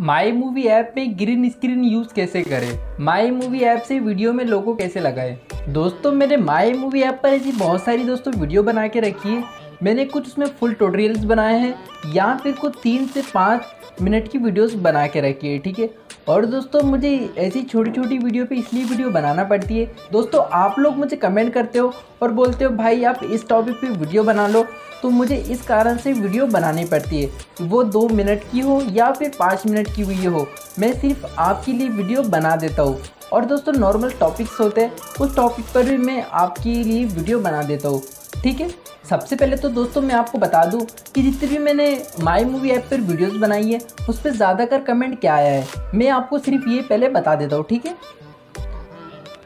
My movie app में green screen use कैसे करें? माई मूवी ऐप से वीडियो में लोगो कैसे लगाएँ? दोस्तों, मैंने माई मूवी ऐप पर ऐसी बहुत सारी दोस्तों वीडियो बना के रखी है। मैंने कुछ उसमें फुल ट्यूटोरियल्स बनाए हैं। या फिर कुछ तीन से पाँच मिनट की वीडियोस बना के रखी है, ठीक है? और दोस्तों, मुझे ऐसी छोटी छोटी वीडियो पे इसलिए वीडियो बनाना पड़ती है। दोस्तों, आप लोग मुझे कमेंट करते हो और बोलते हो, भाई, आप इस टॉपिक पे वीडियो बना लो। तो मुझे इस कारण से वीडियो बनानी पड़ती है। वो दो मिनट की हो या फिर पाँच मिनट की हुई हो, मैं सिर्फ़ आपके लिए वीडियो बना देता हूँ। और दोस्तों नॉर्मल टॉपिक्स होते हैं, उस टॉपिक पर भी मैं आपके लिए वीडियो बना देता हूँ। ठीक है? सबसे पहले तो दोस्तों मैं आपको बता दूँ कि जितनी भी मैंने माई मूवी ऐप पर वीडियोस बनाई है, उस पर ज़्यादातर कमेंट क्या आया है? मैं आपको सिर्फ़ ये पहले बता देता हूँ, ठीक है?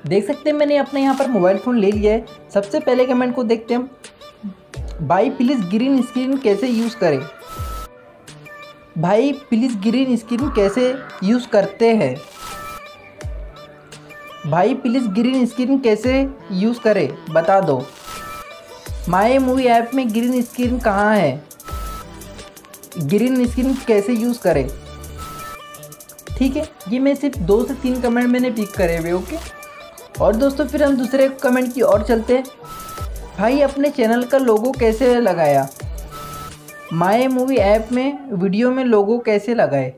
देख सकते हैं मैंने अपने यहाँ पर मोबाइल फ़ोन ले लिया है। सबसे पहले कमेंट को देखते हैं भाई प्लीज़ ग्रीन स्क्रीन कैसे यूज़ करें? भाई प्लीज़ ग्रीन स्क्रीन कैसे यूज़ करते हैं? भाई प्लीज़ ग्रीन स्क्रीन कैसे यूज़ करें? बता दो। माई मूवी ऐप में ग्रीन स्क्रीन कहाँ है? ग्रीन स्क्रीन कैसे यूज़ करें? ठीक है, ये मैं सिर्फ़ दो से तीन कमेंट मैंने पिक करे हुए ओके और दोस्तों, फिर हम दूसरे कमेंट की ओर चलते हैं। भाई, अपने चैनल का लोगो कैसे लगाया? माई मूवी ऐप में वीडियो में लोगो कैसे लगाए?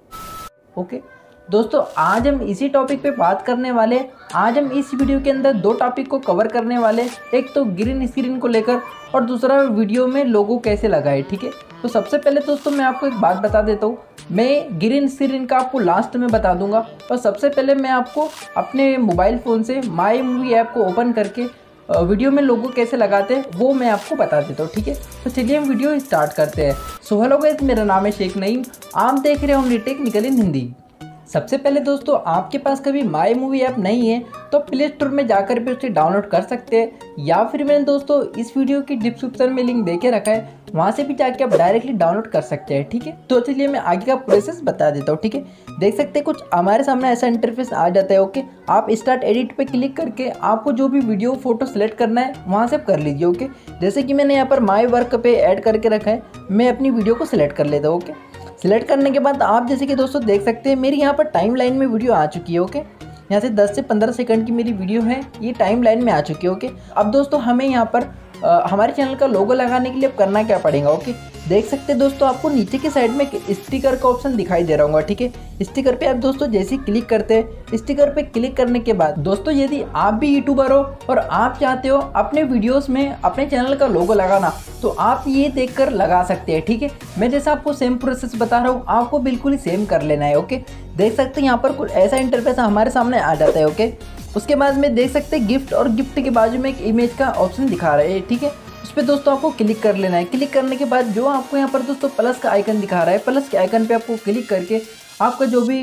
ओके दोस्तों, आज हम इसी टॉपिक पे बात करने वाले आज हम इस वीडियो के अंदर दो टॉपिक को कवर करने वाले एक तो ग्रीन स्क्रीन को लेकर और दूसरा वीडियो में लोगो कैसे लगाए, ठीक है? तो सबसे पहले दोस्तों, मैं आपको एक बात बता देता हूँ। मैं ग्रीन स्क्रीन का आपको लास्ट में बता दूँगा। और सबसे पहले मैं आपको अपने मोबाइल फ़ोन से माई मूवी ऐप को ओपन करके वीडियो में लोगो कैसे लगाते हैं, वो मैं आपको बता देता हूँ, ठीक है? तो चलिए हम वीडियो स्टार्ट करते हैं। सो हेलो गाइस मेरा नाम है शेख नईम। आप देख रहे होंगे टेक्निकल इन हिंदी सबसे पहले दोस्तों, आपके पास कभी माई मूवी ऐप नहीं है तो प्ले स्टोर में जाकर भी उसे डाउनलोड कर सकते हैं। या फिर मैंने दोस्तों, इस वीडियो की डिस्क्रिप्शन में लिंक देके रखा है, वहाँ से भी जाके आप डायरेक्टली डाउनलोड कर सकते हैं, ठीक है? तो चलिए मैं आगे का प्रोसेस बता देता हूँ, ठीक है? देख सकते हैं, कुछ हमारे सामने ऐसा इंटरफेस आ जाता है ओके आप स्टार्ट एडिट पे क्लिक करके आपको जो भी वीडियो फ़ोटो सेलेक्ट करना है, वहाँ से कर लीजिए ओके जैसे कि मैंने यहाँ पर माई वर्क पे ऐड करके रखा है, मैं अपनी वीडियो को सिलेक्ट कर लेता हूँ ओके सिलेक्ट करने के बाद आप जैसे कि दोस्तों देख सकते हैं मेरी यहाँ पर टाइम लाइन में वीडियो आ चुकी है ओके यहाँ से 10 से 15 सेकंड की मेरी वीडियो है ये टाइम लाइन में आ चुकी है ओके अब दोस्तों हमें यहाँ पर आ, हमारे चैनल का लोगो लगाने के लिए अब करना क्या पड़ेगा ओके देख सकते हैं दोस्तों, आपको नीचे के साइड में स्टिकर का ऑप्शन दिखाई दे रहा होगा, ठीक है? स्टिकर पे आप दोस्तों जैसे क्लिक करते हैं स्टिकर पे क्लिक करने के बाद दोस्तों, यदि आप भी यूट्यूबर हो और आप चाहते हो अपने वीडियोस में अपने चैनल का लोगो लगाना तो आप ये देख लगा सकते हैं, ठीक है? थीके? मैं जैसा आपको सेम प्रोसेस बता रहा हूँ, आपको बिल्कुल ही सेम कर लेना है ओके देख सकते हैं यहाँ पर कुछ ऐसा इंटरफेस हमारे सामने आ जाता है ओके उसके बाद में देख सकते गिफ्ट और गिफ्ट के बाजू में एक इमेज का ऑप्शन दिखा रहा है, ठीक है? उस पर दोस्तों आपको क्लिक कर लेना है। क्लिक करने के बाद जो आपको यहाँ पर दोस्तों प्लस का आइकन दिखा रहा है प्लस के आइकन पे आपको क्लिक करके आपका जो भी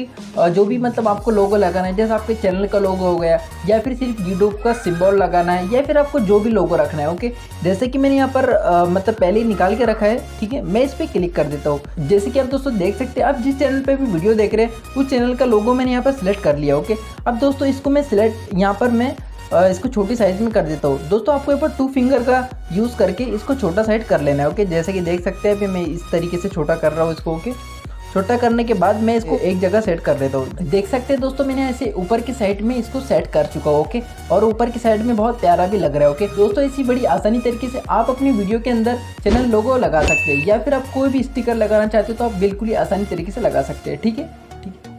जो भी मतलब आपको लोगो लगाना है, जैसे आपके चैनल का लोगो हो गया, या फिर सिर्फ़ यूट्यूब का सिम्बॉल लगाना है, या फिर आपको जो भी लोगो रखना है ओके जैसे कि मैंने यहाँ पर मतलब पहले ही निकाल के रखा है, ठीक है? मैं इस पर क्लिक कर देता हूँ। जैसे कि आप दोस्तों देख सकते हैं, आप जिस चैनल पर भी वीडियो देख रहे हैं, उस चैनल का लोगो मैंने यहाँ पर सिलेक्ट कर लिया ओके अब दोस्तों इसको मैं सिलेक्ट यहाँ पर मैं इसको छोटी साइज़ में कर देता हूँ। दोस्तों, आपको यहाँ पर टू फिंगर का यूज़ करके इसको छोटा साइड कर लेना है ओके जैसे कि देख सकते हैं अभी मैं इस तरीके से छोटा कर रहा हूँ इसको ओके छोटा करने के बाद मैं इसको एक जगह सेट कर देता हूँ। देख सकते हैं दोस्तों, मैंने ऐसे ऊपर की साइड में इसको सेट कर चुका हूँ ओके और ऊपर की साइड में बहुत प्यारा भी लग रहा है ओके दोस्तों, इसी बड़ी आसानी तरीके से आप अपनी वीडियो के अंदर चैनल लोगो लगा सकते हैं, या फिर आप कोई भी स्टिकर लगाना चाहते हो तो आप बिल्कुल ही आसानी तरीके से लगा सकते हैं, ठीक है?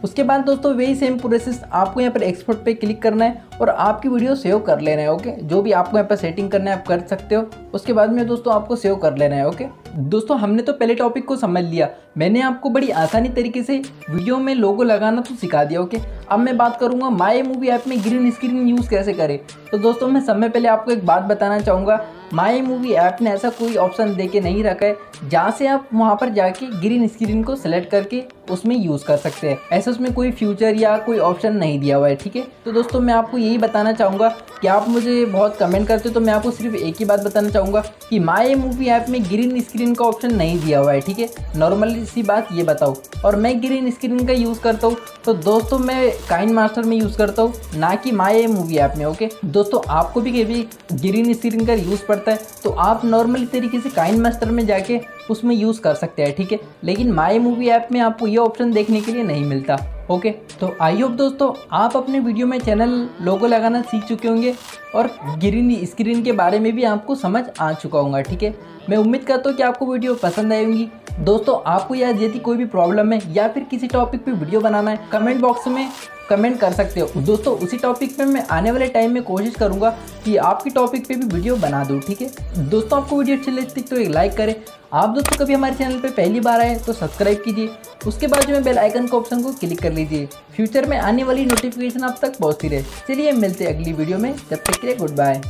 उसके बाद दोस्तों, वही सेम प्रोसेस आपको यहाँ पर एक्सपोर्ट पे क्लिक करना है और आपकी वीडियो सेव कर लेना है ओके जो भी आपको यहाँ पर सेटिंग करना है, आप कर सकते हो। उसके बाद में दोस्तों, आपको सेव कर लेना है ओके दोस्तों, हमने तो पहले टॉपिक को समझ लिया। मैंने आपको बड़ी आसानी तरीके से वीडियो में लोगो लगाना तो सिखा दिया ओके अब मैं बात करूँगा माई मूवी ऐप में ग्रीन स्क्रीन यूज़ कैसे करें। तो दोस्तों, मैं समय पहले आपको एक बात बताना चाहूँगा। माई मूवी ऐप ने ऐसा कोई ऑप्शन दे के नहीं रखा है, जहाँ से आप वहाँ पर जाके ग्रीन स्क्रीन को सेलेक्ट करके उसमें यूज़ कर सकते हैं। ऐसे उसमें कोई फ्यूचर या कोई ऑप्शन नहीं दिया हुआ है, ठीक है? तो दोस्तों, मैं आपको यही बताना चाहूँगा कि आप मुझे बहुत कमेंट करते हो तो मैं आपको सिर्फ़ एक ही बात बताना चाहूँगा कि माई मूवी ऐप में ग्रीन स्क्रीन का ऑप्शन नहीं दिया हुआ है, ठीक है? नॉर्मली सी बात ये बताओ। और मैं ग्रीन स्क्रीन का यूज़ करता हूँ तो दोस्तों, मैं काइन मास्टर में यूज़ करता हूँ, ना कि माए मूवी ऐप में ओके दोस्तों, आपको भी कभी ग्रीन स्क्रीन का यूज़ पड़ता है तो आप नॉर्मली तरीके से काइन मास्टर में जाके उसमें यूज़ कर सकते हैं, ठीक है? लेकिन माई मूवी ऐप में आपको ये ऑप्शन देखने के लिए नहीं मिलता ओके तो आई होप दोस्तों, आप अपने वीडियो में चैनल लोगो लगाना सीख चुके होंगे और ग्रीन स्क्रीन के बारे में भी आपको समझ आ चुका होगा, ठीक है? मैं उम्मीद करता हूँ कि आपको वीडियो पसंद आएगी दोस्तों, आपको या यदि कोई भी प्रॉब्लम है या फिर किसी टॉपिक पे वीडियो बनाना है कमेंट बॉक्स में कमेंट कर सकते हो। दोस्तों, उसी टॉपिक पे मैं आने वाले टाइम में कोशिश करूँगा कि आपकी टॉपिक पे भी वीडियो बना दूँ, ठीक है? दोस्तों, आपको वीडियो अच्छी लगती तो एक लाइक करें। आप दोस्तों, कभी हमारे चैनल पे पहली बार आए तो सब्सक्राइब कीजिए। उसके बाद में बेल आइकन के ऑप्शन को क्लिक कर लीजिए। फ्यूचर में आने वाली नोटिफिकेशन आप तक पहुँचती रहे। चलिए, मिलते अगली वीडियो में। जब तक के लिए गुड बाय